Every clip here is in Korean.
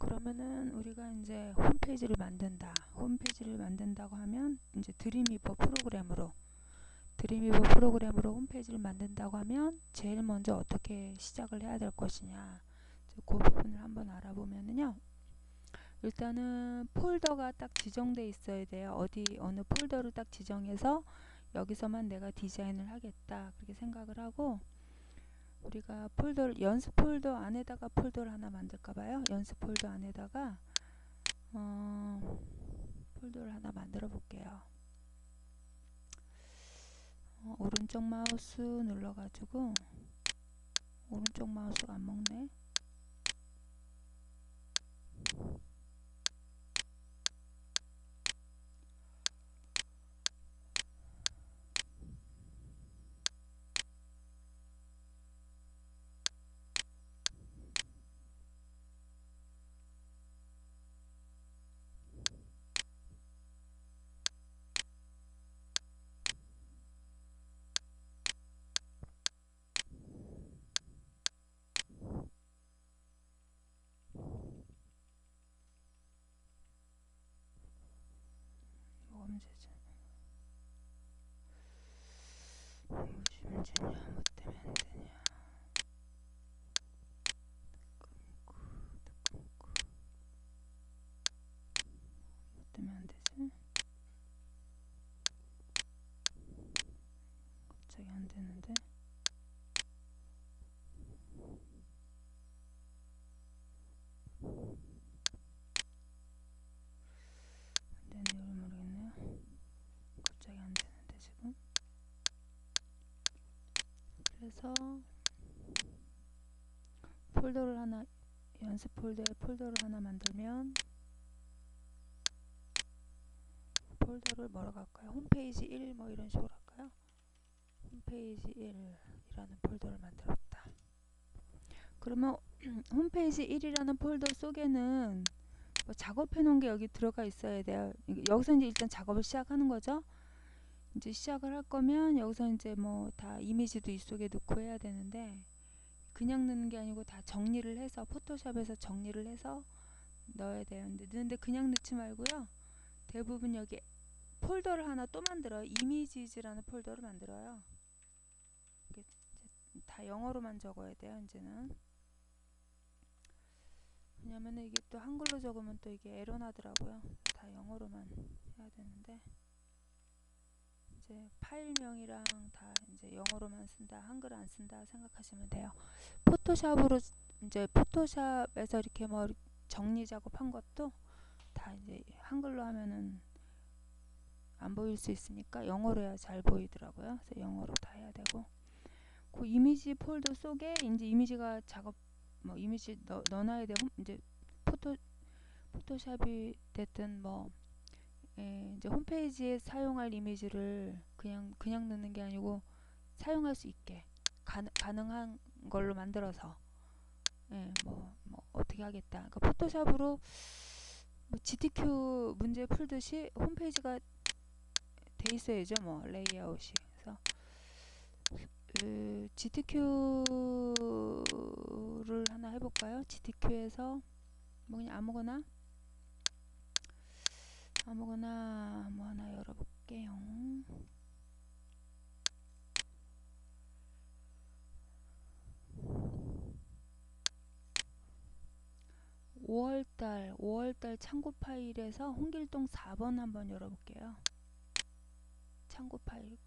그러면은 우리가 이제 홈페이지를 만든다. 홈페이지를 만든다고 하면 이제 드림위버 프로그램으로 드림위버 프로그램으로 홈페이지를 만든다고 하면 제일 먼저 어떻게 시작을 해야 될 것이냐. 그 부분을 한번 알아보면은요. 일단은 폴더가 딱 지정돼 있어야 돼요. 어디 어느 폴더를 딱 지정해서 여기서만 내가 디자인을 하겠다. 그렇게 생각을 하고 우리가 폴더 연습 폴더 안에다가 폴더를 하나 만들까 봐요. 연습 폴더 안에다가 어, 폴더를 하나 만들어 볼게요. 어, 오른쪽 마우스 눌러 가지고 오른쪽 마우스가 안 먹네. 뭐가 문제지? 문제냐? 뭐 때문에 안 되냐? 끊고, 끊고. 뭐 때문에 안 되지? 갑자기 안 되는데? 안 되는 이유를 모르겠네요. 갑자기 안 되는데 지금. 그래서 폴더를 하나 연습 폴더에 폴더를 하나 만들면 폴더를 뭐라고 할까요? 홈페이지 1 뭐 이런 식으로 할까요? 홈페이지 1이라는 폴더를 만들었다. 그러면 홈페이지 1이라는 폴더 속에는 뭐 작업해 놓은 게 여기 들어가 있어야 돼요. 이- 여기서 이제 일단 작업을 시작하는 거죠. 이제 시작을 할 거면 여기서 이제 뭐 다 이미지도 이쪽에 넣고 해야 되는데 그냥 넣는 게 아니고 다 정리를 해서 포토샵에서 정리를 해서 넣어야. 근데 넣는데 그냥 넣지 말고요. 대부분 여기 폴더를 하나 또 만들어요. images라는 폴더를 만들어요. 다 영어로만 적어야 돼요. 이제는. 왜냐면은 이게 또 한글로 적으면 또 이게 에러 나더라고요. 다 영어로만 해야 되는데 이제 파일명이랑 다 이제 영어로만 쓴다, 한글 안 쓴다 생각하시면 돼요. 포토샵으로 이제 포토샵에서 이렇게 뭐 정리 작업한 것도 다 이제 한글로 하면은 안 보일 수 있으니까 영어로 해야 잘 보이더라고요. 그래서 영어로 다 해야 되고 그 이미지 폴더 속에 이제 이미지가 작업 뭐 이미지 넣, 넣어놔야 되고 이제 포토 포토샵이 됐든 뭐 예, 이제 홈페이지에 사용할 이미지를 그냥 그냥 넣는 게 아니고 사용할 수 있게 가, 가능한 걸로 만들어서 예, 뭐, 뭐 어떻게 하겠다. 그러니까 포토샵으로 뭐 GTQ 문제 풀듯이 홈페이지가 돼 있어야죠. 뭐 레이아웃이. 그래서 그 GTQ를 하나 해볼까요? GTQ에서 뭐 그냥 아무거나 아무거나 뭐 하나 열어볼게요. (5월달) (5월달) 참고 파일에서 홍길동 (4번) 한번 열어볼게요 참고 파일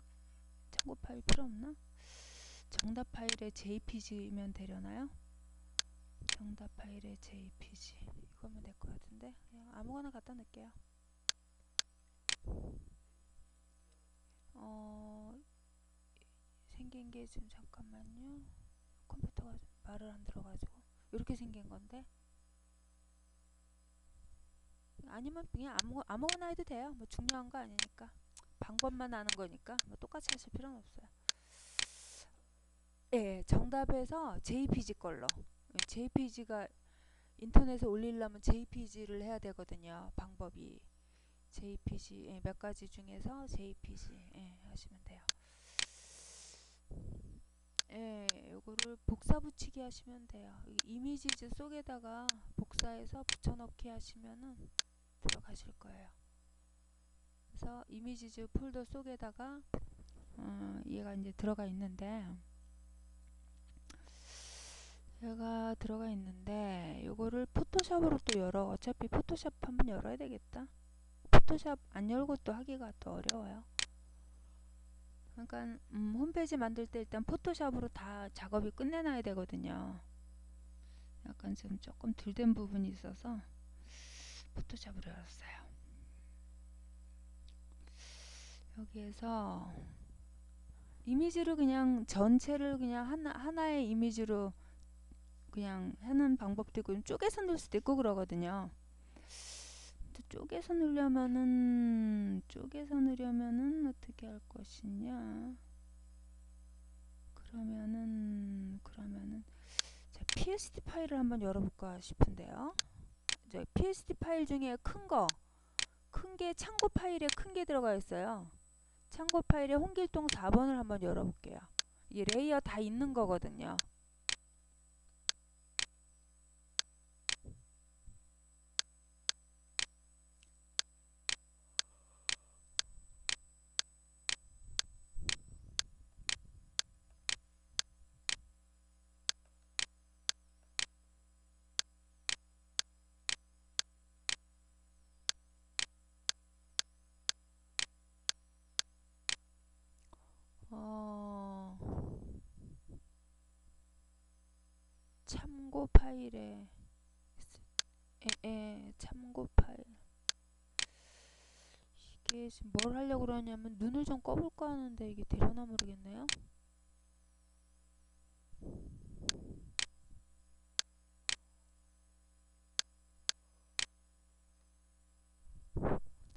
참고 파일 필요 없나? 정답 파일에 jpg면 되려나요? 정답 파일에 jpg 이거면 될 것 같은데 그냥 아무거나 갖다 넣을게요 어 생긴 게 지금 잠깐만요. 컴퓨터가 좀 말을 안 들어가지고. 이렇게 생긴 건데? 아니면 그냥 아무, 아무거나 해도 돼요. 뭐 중요한 거 아니니까. 방법만 아는 거니까 뭐 똑같이 하실 필요는 없어요. 예 정답에서 jpg 걸로. jpg가 인터넷에 올리려면 jpg를 해야 되거든요 방법이 jpg 예, 몇 가지 중에서 jpg 예, 하시면 돼요 예, 요거를 복사 붙이기 하시면 돼요. 이 이미지즈 속에다가 복사 복사해서 붙여넣기 하시면은 들어가실 거예요. 그래서 이미지즈 폴더 속에다가 어, 얘가 이제 들어가 있는데 얘가 들어가 있는데 요거를 포토샵으로 또 열어 어차피 포토샵 한번 열어야 되겠다 포토샵 안 열고 또 하기가 또 어려워요. 그러니까 음, 홈페이지 만들 때 일단 포토샵으로 다 작업이 끝내놔야 되거든요. 약간 좀 조금 덜 된 부분이 있어서 포토샵으로 열었어요. 여기에서 이미지를 그냥 전체를 그냥 하나, 하나의 이미지로 그냥 하는 방법도 있고 쪼개서 넣을 수도 있고 그러거든요. 쪼개서 넣으려면은 쪼개서 넣으려면은 어떻게 할 것이냐? 그러면은 그러면은 자, PSD 파일을 한번 열어볼까 싶은데요. 저 PSD 파일 중에 큰 거, 큰게 참고 파일에 큰 게 들어가 있어요. 참고 파일에 홍길동 4번을 한번 열어볼게요. 이 레이어 다 있는 거거든요. 어, 파일에 에, 에, 참고 파일 이게 지금 뭘 하려고 그러냐면 눈을 좀 꺼볼까 하는데 이게 되려나 모르겠네요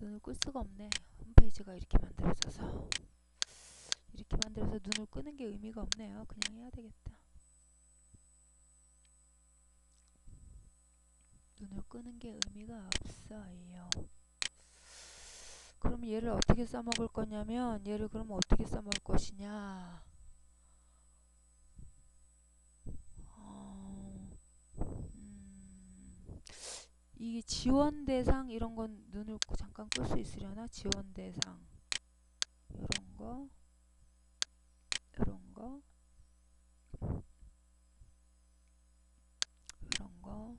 눈을 끌 수가 없네 홈페이지가 이렇게 만들어져서 이렇게 만들어서 눈을 끄는 게 의미가 없네요. 그냥 해야 되겠다. 눈을 끄는 게 의미가 없어요. 그럼 얘를 어떻게 써먹을 거냐면 얘를 그럼 어떻게 써먹을 것이냐? 어, 음, 이게 지원 대상 이런 건 눈을 잠깐 끌 수 있으려나? 지원 대상. 이런 거? 이런 거? 이런 거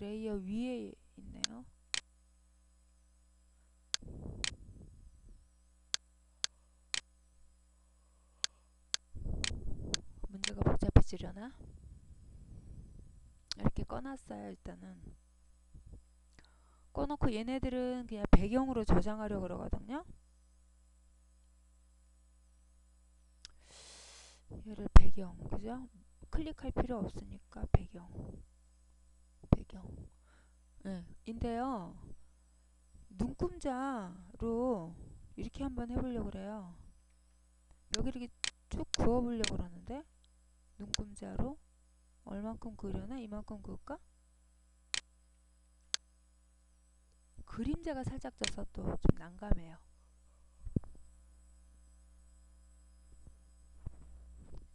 레이어 위에 있네요. 문제가 복잡해지려나? 이렇게 꺼놨어요 일단은 꺼놓고 얘네들은 그냥 배경으로 저장하려 그러거든요 얘를 배경 그죠? 클릭할 필요 없으니까 배경 배경 네, 인데요 눈금자로 이렇게 한번 해보려고 그래요. 여기 이렇게 쭉 그어보려고 그러는데 눈금자로 얼만큼 그려나? 이만큼 그을까? 그림자가 살짝 져서 또 좀 난감해요.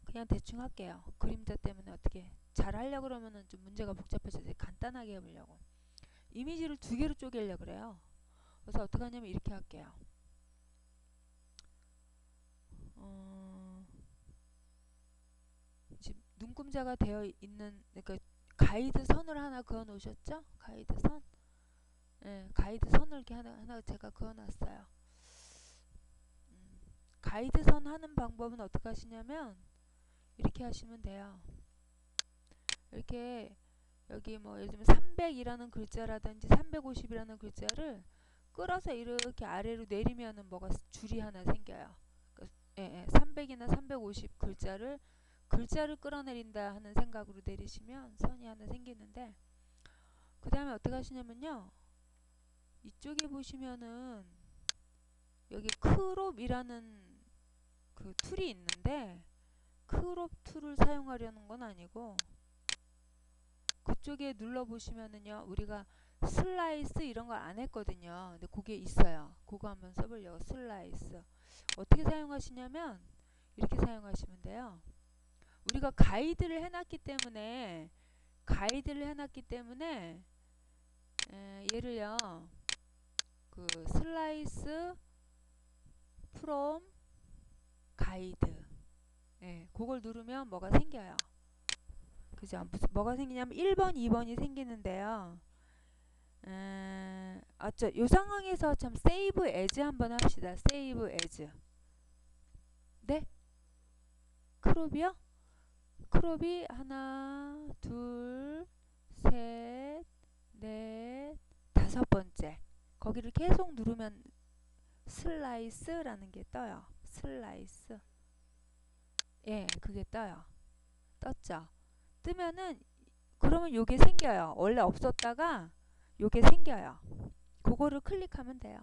그냥 대충 할게요. 그림자 때문에 어떻게 잘 하려고 그러면은 좀 문제가 복잡해져서 간단하게 해보려고. 이미지를 두 개로 쪼개려 그래요. 그래서 어떻게 하냐면 이렇게 할게요. 어, 지금 눈금자가 되어 있는 그러니까 가이드 선을 하나 그어 놓으셨죠? 가이드 선. 네, 가이드 선을 이렇게 하나, 하나 제가 그어 놨어요. 음, 가이드 선 하는 방법은 어떻게 하시냐면 이렇게 하시면 돼요. 이렇게 여기 뭐 예를 들면 300이라는 글자라든지 350이라는 글자를 끌어서 이렇게 아래로 내리면은 뭐가 줄이 하나 생겨요. 그러니까 예, 예, 300이나 350 글자를 글자를 끌어내린다 하는 생각으로 내리시면 선이 하나 생기는데 그 다음에 어떻게 하시냐면요. 이쪽에 보시면은 여기 crop이라는 그 툴이 있는데 crop 툴을 사용하려는 건 아니고 그쪽에 눌러 보시면은요 우리가 슬라이스 이런 거 안 했거든요. 근데 그게 있어요. 그거 한번 써보려고 슬라이스. 어떻게 사용하시냐면 이렇게 사용하시면 돼요. 우리가 가이드를 해놨기 때문에 가이드를 해놨기 때문에 에, 얘를요 그 슬라이스 from guide. 예, 그걸 누르면 뭐가 생겨요 그죠? 무슨 뭐가 생기냐면 1번 2번이 생기는데요. 음, 아죠 요 상황에서 참 save as 한번 합시다. save as 네? crop이요? crop이 하나 둘 셋 넷 다섯 번째. 거기를 계속 누르면 슬라이스라는 게 떠요. 슬라이스. 예 그게 떠요. 떴죠 뜨면은 그러면 요게 생겨요. 원래 없었다가 요게 생겨요. 그거를 클릭하면 돼요.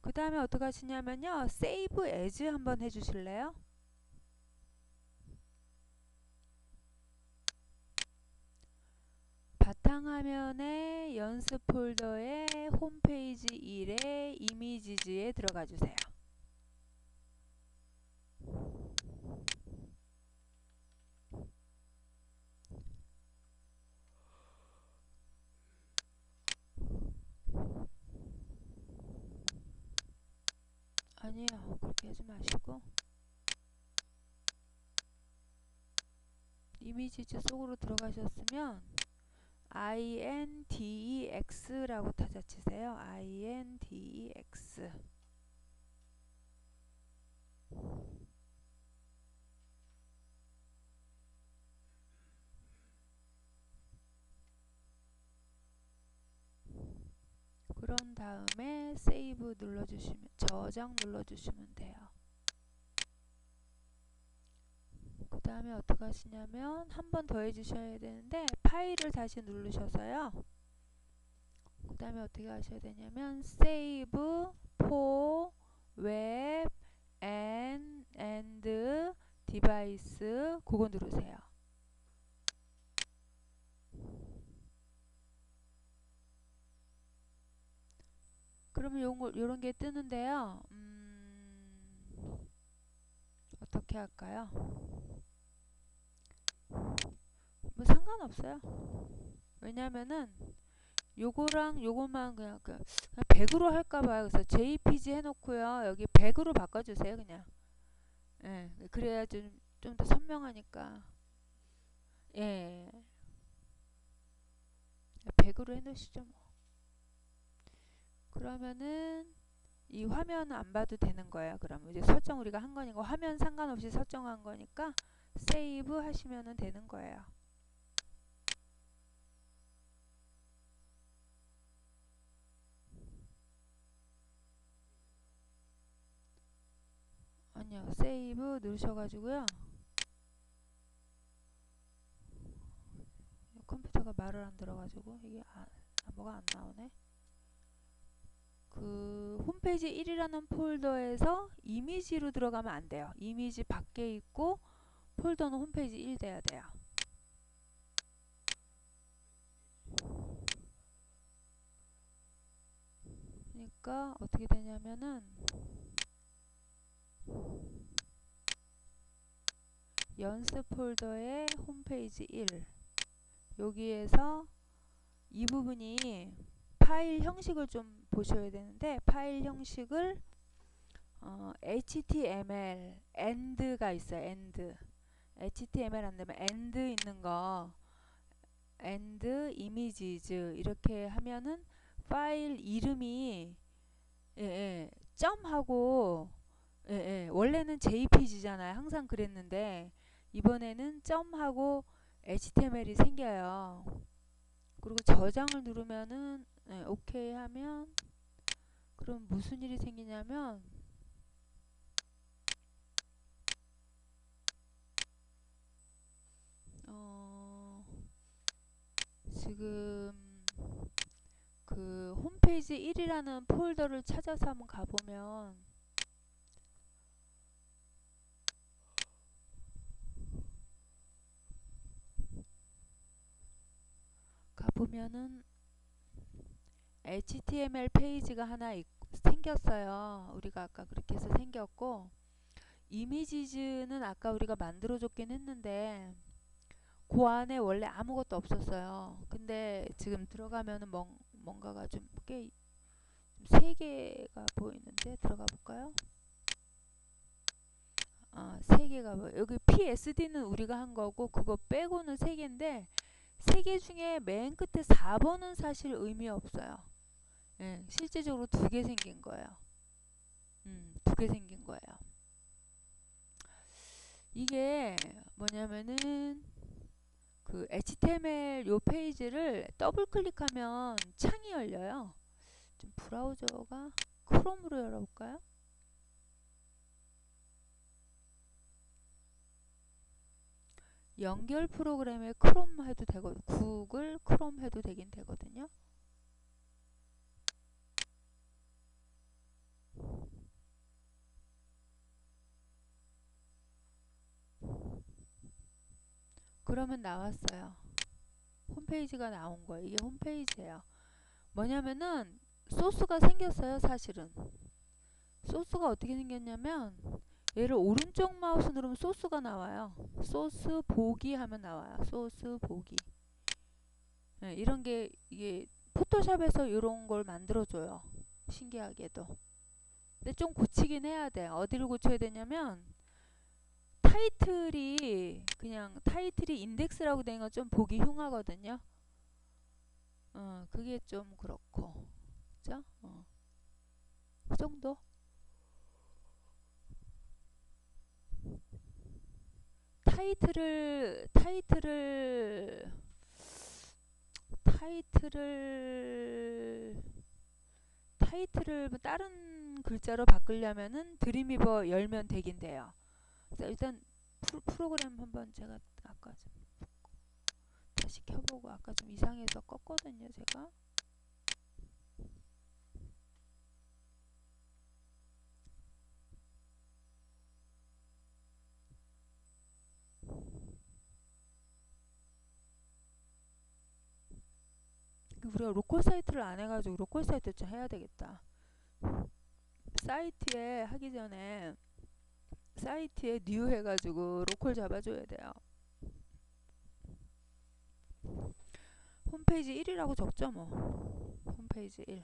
그 다음에 어떻게 하시냐면요. save as 한번 해주실래요? 바탕화면에 연습 폴더에 홈페이지 1에 이미지즈에 들어가 주세요 아니에요. 그렇게 하지 마시고 이미지즈 속으로 들어가셨으면 index라고 타자치세요. index 그런 다음에 세이브 눌러주시면 저장 눌러주시면 돼요. 그 다음에 어떻게 하시냐면 한 번 더 해주셔야 되는데 파일을 다시 누르셔서요. 그 다음에 어떻게 하셔야 되냐면 save for web and, and device 그거 누르세요. 그러면 요거, 요런 게 뜨는데요. 음, 어떻게 할까요? 뭐 상관없어요. 왜냐면은 요거랑 요거만 그냥, 그, 그냥 100으로 할까 봐요. 그래서 JPG 해놓고요. 여기 100으로 바꿔주세요. 그냥. 예, 그래야 좀, 좀 더 선명하니까. 예. 100으로 해놓으시죠, 뭐. 그러면은 이 화면 안 봐도 되는 거예요. 그럼 이제 설정 우리가 한 거니까 화면 상관없이 설정한 거니까 세이브 하시면 되는 거예요. 아니요. 세이브 누르셔가지고요. 컴퓨터가 말을 안 들어가지고 이게 아, 뭐가 안 나오네. 그 홈페이지 1이라는 폴더에서 이미지로 들어가면 안 돼요. 이미지 밖에 있고 폴더는 홈페이지 1 돼야 돼요. 그러니까 어떻게 되냐면은 연습 폴더의 홈페이지 1 여기에서 이 부분이 파일 형식을 좀 보셔야 되는데 파일 형식을 어, HTML end가 있어요. end HTML 안 되면 end 있는 거 end images 이렇게 하면은 파일 이름이 예, 예, 점하고 예, 예, 원래는 JPG잖아요. 항상 그랬는데 이번에는 점하고 HTML이 생겨요. 그리고 저장을 누르면은 네, 오케이 하면 그럼 무슨 일이 생기냐면 어, 지금 그 홈페이지 1이라는 폴더를 찾아서 한번 가보면 가보면은 HTML 페이지가 하나 있, 생겼어요. 우리가 아까 그렇게 해서 생겼고 이미지즈는 아까 우리가 만들어줬긴 했는데 그 안에 원래 아무것도 없었어요. 근데 지금 들어가면은 뭔, 뭔가가 좀 꽤 세 개가 보이는데 들어가 볼까요? 아, 세 개가 뭐 여기 PSD는 우리가 한 거고 그거 빼고는 세 개인데 세 개 중에 맨 끝에 4번은 사실 의미 없어요. 예, 실제적으로 두 개 생긴 거예요. 음, 두 개 생긴 거예요. 이게 뭐냐면은 그 HTML 요 페이지를 더블 클릭하면 창이 열려요. 좀 브라우저가 크롬으로 열어볼까요? 연결 프로그램에 크롬 해도 되고 구글 크롬 해도 되긴 되거든요. 그러면 나왔어요. 홈페이지가 나온 거예요. 이게 홈페이지예요. 뭐냐면은 소스가 생겼어요. 사실은. 소스가 어떻게 생겼냐면 얘를 오른쪽 마우스 누르면 소스가 나와요. 소스 보기 하면 나와요. 소스 보기. 네, 이런 게 이게 포토샵에서 이런 걸 만들어줘요. 신기하게도. 근데 좀 고치긴 해야 돼. 어디를 고쳐야 되냐면 타이틀이 그냥 타이틀이 인덱스라고 된 건 좀 보기 흉하거든요. 어, 그게 좀 그렇고. 그죠? 어. 그 정도? 타이틀을 타이틀을 타이틀을 타이틀을 뭐 다른 글자로 바꾸려면은 드림이버 열면 되긴 돼요. 자, 일단 프로, 그램 한번 제가 아까 좀 다시 켜보고 아까 좀 이상해서 껐거든요 제가. 우리가 local 사이트를 안 해가지고 local 사이트 좀 해야 되겠다. 사이트에 하기 전에 사이트에 new 해가지고 local 잡아줘야 돼요. 홈페이지 1이라고 적죠 뭐. 홈페이지 1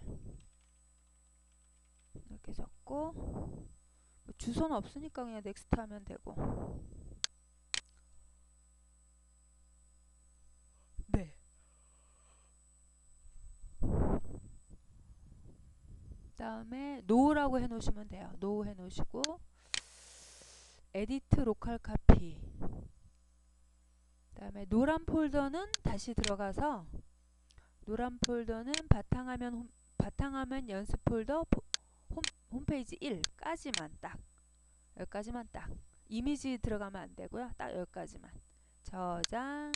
이렇게 적고 뭐 주소는 없으니까 그냥 next 하면 되고 네 다음에 no라고 해놓으시면 돼요 no 해놓으시고 edit local copy. 다음에 노란 폴더는 다시 들어가서 노란 폴더는 바탕화면 홈, 바탕화면 연습 폴더 홈, 홈페이지 1까지만 딱 여기까지만 딱. 이미지 들어가면 안 되고요. 딱 여기까지만. 저장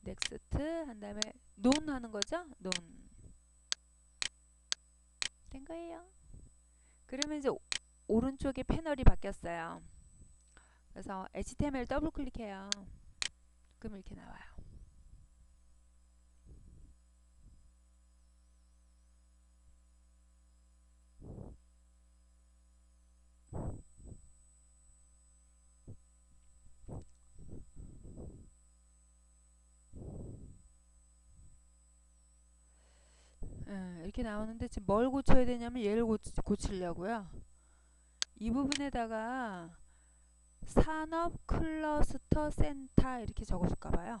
next 한 다음에 none 하는 거죠? done 된 거예요. 그러면 이제 오른쪽에 패널이 바뀌었어요 그래서 HTML 더블 클릭해요. 그럼 이렇게 나와요. 음, 이렇게 나오는데 지금 뭘 고쳐야 되냐면 얘를 고, 고치려고요. 이 부분에다가 산업 클러스터 센터 이렇게 적어줄까 봐요.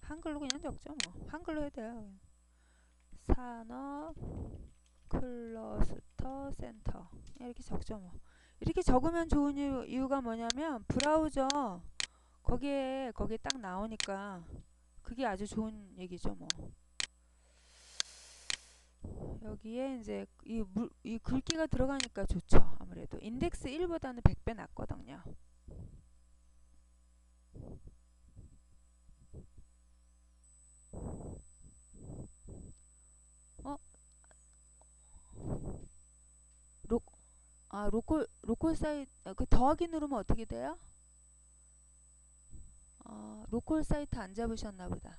한글로 그냥 적죠 뭐. 한글로 해도 돼요. 산업 클러스터 센터 이렇게 적죠 뭐. 이렇게 적으면 좋은 이유, 이유 가 뭐냐면 브라우저 거기에 거기에 딱 나오니까 그게 아주 좋은 얘기죠 뭐. 여기에 이제 이, 물, 이 글귀가 들어가니까 좋죠 아무래도 인덱스 1보다는 100배 낫거든요 어? 로, 아, local, local 사이트, 아, 그 더하기 누르면 어떻게 돼요? 어, local 사이트 안 잡으셨나 보다.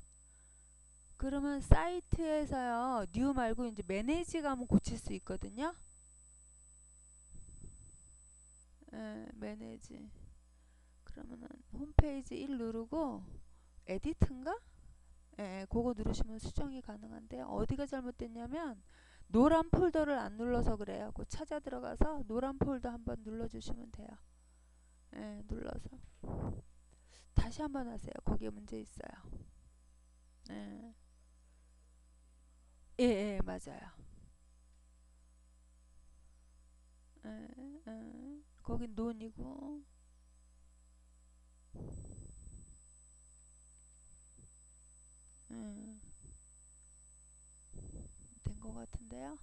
그러면 사이트에서요, New 말고 이제 Manage 가면 고칠 수 있거든요. 예, Manage. 그러면은 홈페이지 1 누르고 Edit인가? 예, 예, 그거 누르시면 수정이 가능한데 어디가 잘못됐냐면 노란 폴더를 안 눌러서 그래요. 그 찾아 들어가서 노란 폴더 한번 눌러주시면 돼요. 예, 눌러서 다시 한번 하세요. 거기에 문제 있어요. 예, 예, 예 맞아요. 예, 예. 거긴 논이고 음, 된 것 같은데요?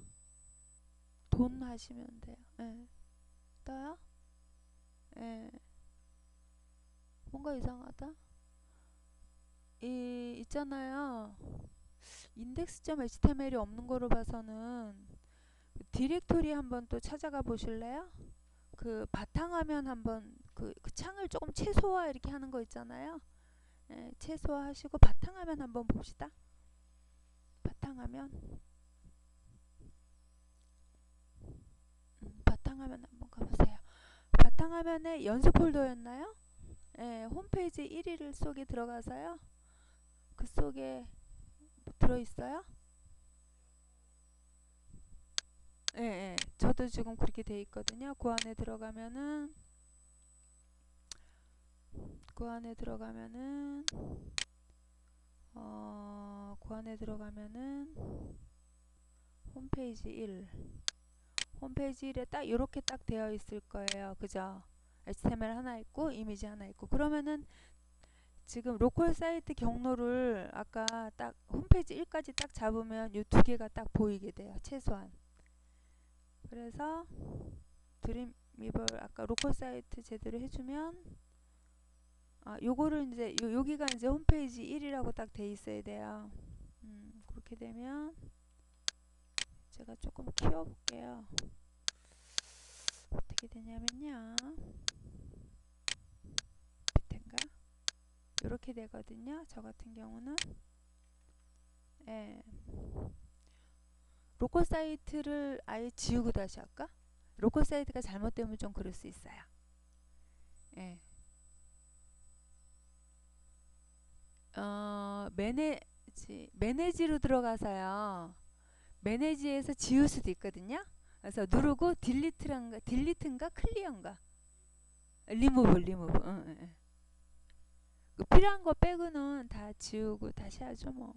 돈 하시면 돼요. 예. 떠요? 예. 뭔가 이상하다. 이 있잖아요. index.html이 없는 거로 봐서는 그 디렉토리 한번 또 찾아가 보실래요? 그 바탕화면 한번 그, 그 창을 조금 최소화 이렇게 하는 거 있잖아요. 예, 최소화하시고 바탕화면 한번 봅시다. 바탕화면 음, 바탕화면 한번 가보세요. 바탕화면에 연수 폴더였나요? 예, 홈페이지 1위 속에 들어가서요. 그 속에 뭐 들어있어요? 예, 예, 저도 지금 그렇게 돼 있거든요. 그 안에 들어가면은 그 안에 들어가면은 어, 그 안에 들어가면은 홈페이지 1 홈페이지 1에 딱 이렇게 딱 되어 있을 거예요. 그죠? HTML 하나 있고 이미지 하나 있고 그러면은 지금 local 사이트 경로를 아까 딱 홈페이지 1까지 딱 잡으면 이 두 개가 딱 보이게 돼요. 최소한. 그래서 Dreamweaver 아까 local 사이트 제대로 해주면 아 요거를 이제 요, 여기가 이제 홈페이지 1이라고 딱 돼 있어야 돼요. 음, 그렇게 되면 제가 조금 키워볼게요. 어떻게 되냐면요. 밑인가? 이렇게 되거든요. 저 같은 경우는 예. local 사이트를 아예 지우고 다시 할까? local 사이트가 잘못되면 좀 그럴 수 있어요. 예. 어, Manage, Manage로 들어가서요. Manage에서 지울 수도 있거든요. 그래서 누르고 딜리트란가, 딜리트인가 클리어인가? 리무브, 리무브. 응. 그 필요한 거 빼고는 다 지우고 다시 하죠, 뭐.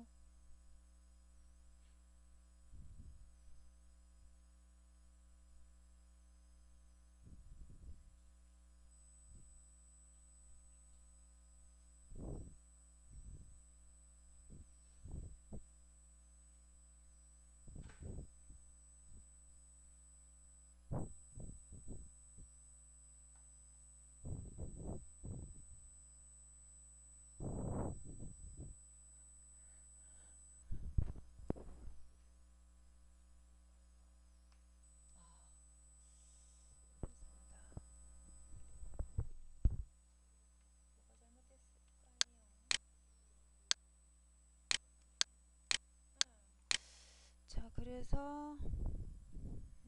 자, 그래서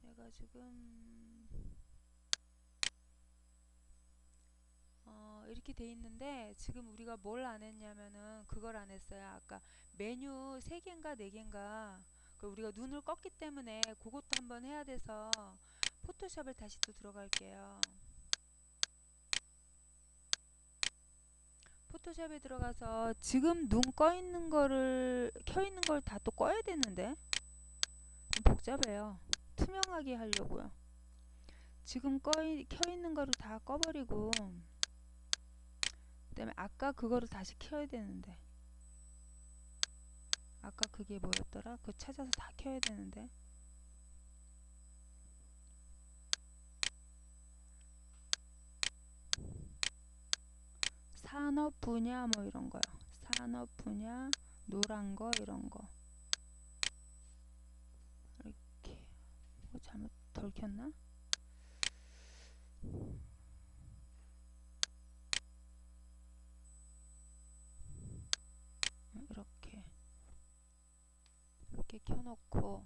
내가 지금 어, 이렇게 돼 있는데 지금 우리가 뭘 안 했냐면은 그걸 안 했어요. 아까 메뉴 3개인가 4개인가 그 우리가 눈을 껐기 때문에 그것도 한번 해야 돼서 포토샵을 다시 또 들어갈게요. 포토샵에 들어가서 지금 눈 꺼 있는 거를 켜 있는 걸 다 또 꺼야 되는데 좀 복잡해요. 투명하게 하려고요. 지금 꺼 켜 있는 거를 다 꺼버리고 그 다음에 아까 그거를 다시 켜야 되는데 아까 그게 뭐였더라? 그거 찾아서 다 켜야 되는데 산업 분야 뭐 이런 거요. 산업 분야 노란 거 이런 거 이렇게 뭐 잘못 덜 켰나? 이렇게 이렇게 켜놓고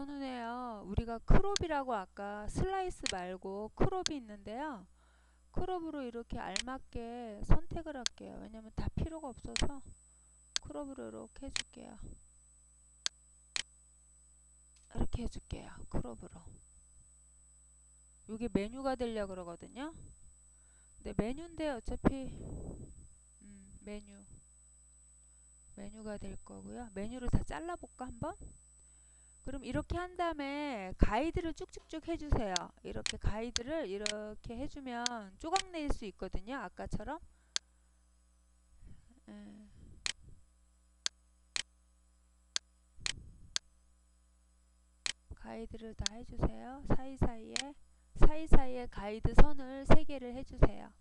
그런 후에요. 우리가 Crop이라고 아까 슬라이스 말고 Crop이 있는데요. Crop으로 이렇게 알맞게 선택을 할게요. 왜냐면 다 필요가 없어서 Crop으로 이렇게 해줄게요. 이렇게 해줄게요. Crop으로. 이게 메뉴가 되려 그러거든요. 근데 메뉴인데 어차피 음, 메뉴 메뉴가 될 거고요. 메뉴를 다 잘라볼까 한번? 그럼 이렇게 한 다음에 가이드를 쭉쭉쭉 해주세요. 이렇게 가이드를 이렇게 해주면 조각 낼 수 있거든요. 아까처럼. 예. 가이드를 다 해주세요. 사이사이에 사이사이에 가이드 선을 3개를 해주세요.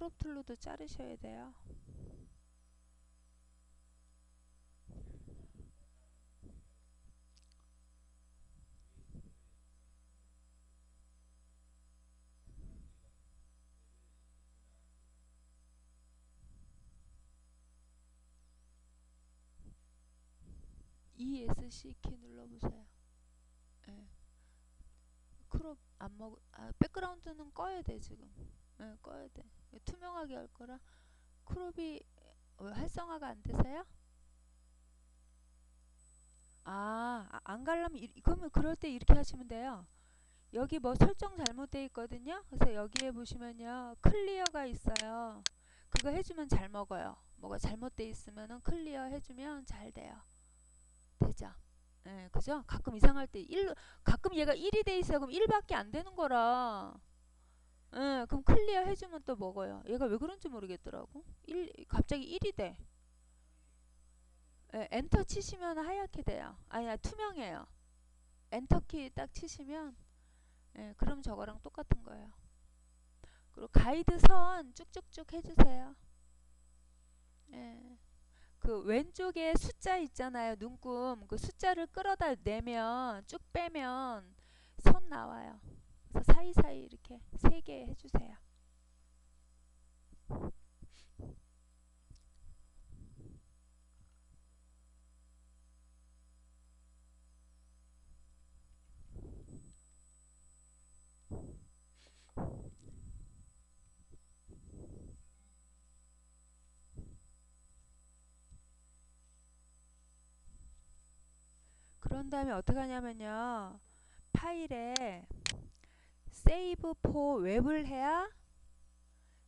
크롭 툴로도 자르셔야 돼요. ESC 키 눌러보세요. 네. Crop 안 먹, 아, 백그라운드는 꺼야 돼, 지금. 네, 꺼야 돼. 투명하게 할 거라. Crop이 활성화가 안 되세요? 아, 아 안 갈라면, 그러면 그럴 때 이렇게 하시면 돼요. 여기 뭐 설정 잘못되어 있거든요. 그래서 여기에 보시면요. Clear가 있어요. 그거 해주면 잘 먹어요. 뭐가 잘못되어 있으면은 Clear 해주면 잘 돼요. 되죠? 예, 그죠? 가끔 이상할 때 1, 가끔 얘가 1이 돼 있어요. 그럼 1밖에 안 되는 거라. 예, 그럼 Clear 해주면 또 먹어요. 얘가 왜 그런지 모르겠더라고. 1, 갑자기 1이 돼. 예, 엔터 치시면 하얗게 돼요. 아니야, 투명해요. 엔터키 딱 치시면, 예, 그럼 저거랑 똑같은 거예요. 그리고 가이드 선 쭉쭉쭉 해주세요. 예. 그 왼쪽에 숫자 있잖아요. 눈금. 그 숫자를 끌어다 내면 쭉 빼면 선 나와요. 그래서 사이사이 이렇게 세 개 해주세요. 그런 다음에 어떻게 하냐면요. 파일에 Save for Web을 해야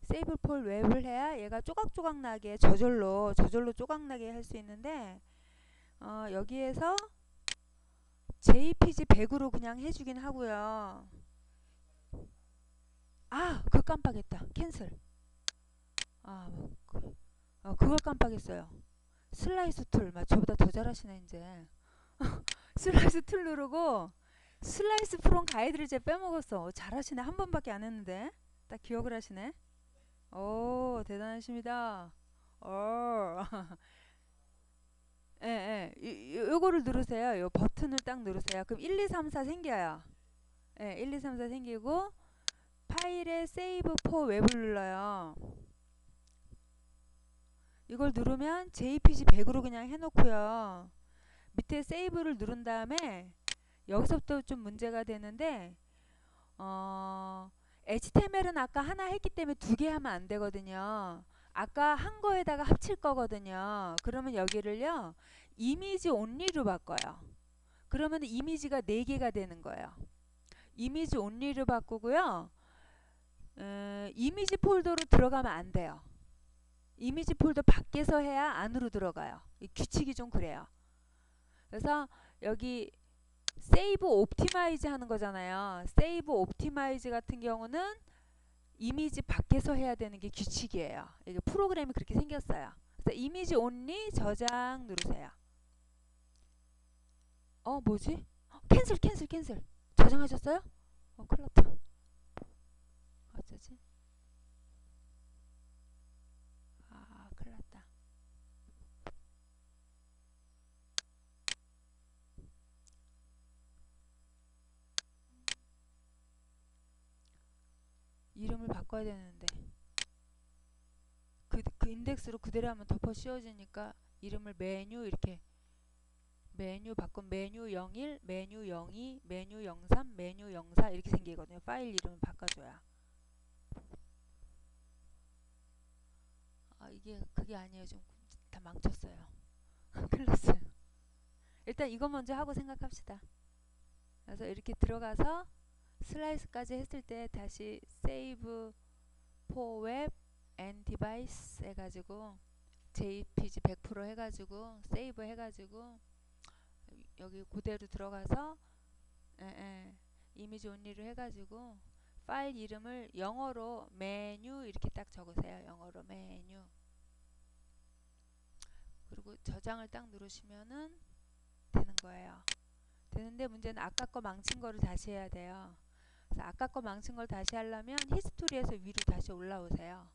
Save for Web을 해야 얘가 조각조각 나게 저절로 저절로 조각 나게 할 수 있는데 어, 여기에서 JPG 100으로 그냥 해주긴 하고요. 아, 그 깜빡했다. Cancel. 아, 뭐, 그, 어, 그걸 깜빡했어요. Slice Tool, 막 저보다 더 잘하시네 이제. Slice Tool 누르고 Slice from Guide를 제 빼먹었어. 잘하시네. 한 번밖에 안 했는데. 딱 기억을 하시네. 오, 대단하십니다. 오. 예, 예. 이, 요거를 누르세요. 요 버튼을 딱 누르세요. 그럼 1, 2, 3, 4 생겨요. 예, 1, 2, 3, 4 생기고 파일에 세이브 포 웹을 눌러요. 이걸 누르면 JPG 100으로 그냥 해놓고요. 밑에 세이브를 누른 다음에 여기서부터 좀 문제가 되는데 어, HTML은 아까 하나 했기 때문에 두 개 하면 안 되거든요. 아까 한 거에다가 합칠 거거든요. 그러면 여기를요. 이미지 온리로 바꿔요. 그러면 이미지가 4개가 되는 거예요. Image Only로 바꾸고요. 어, 이미지 폴더로 들어가면 안 돼요. 이미지 폴더 밖에서 해야 안으로 들어가요. 규칙이 좀 그래요. 그래서 여기 Save Optimize 하는 거잖아요. Save Optimize 같은 경우는 이미지 밖에서 해야 되는 게 규칙이에요. 이게 프로그램이 그렇게 생겼어요. 그래서 Image Only 저장 누르세요. 어 뭐지? Cancel Cancel Cancel 저장하셨어요? 어 큰일 났다. 어쩌지? 바꿔야 되는데 그, 그 인덱스로 그대로 하면 덮어 씌워지니까 이름을 메뉴 이렇게 메뉴 바꾼 메뉴 01, 메뉴 02, 메뉴 03, 메뉴 04 이렇게 생기거든요. 파일 이름을 바꿔줘야. 아 이게 그게 아니에요. 좀 다 망쳤어요. 큰일 났어요. 일단 이거 먼저 하고 생각합시다. 그래서 이렇게 들어가서 Slice까지 했을 때 다시 save for web and device 해가지고 JPG 100% 해가지고 세이브 해가지고 여기 그대로 들어가서 에, 에, 이미지 온리를 해가지고 파일 이름을 영어로 메뉴 이렇게 딱 적으세요. 영어로 메뉴 그리고 저장을 딱 누르시면은 되는 거예요. 되는데 문제는 아까 거 망친 거를 다시 해야 돼요. 그래서 아까 거 망친 걸 다시 하려면 히스토리에서 위로 다시 올라오세요.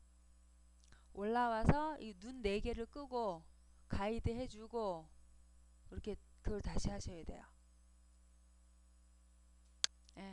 올라와서 이눈네 개를 끄고 가이드 해주고 이렇게 그걸 다시 하셔야 돼요. 예.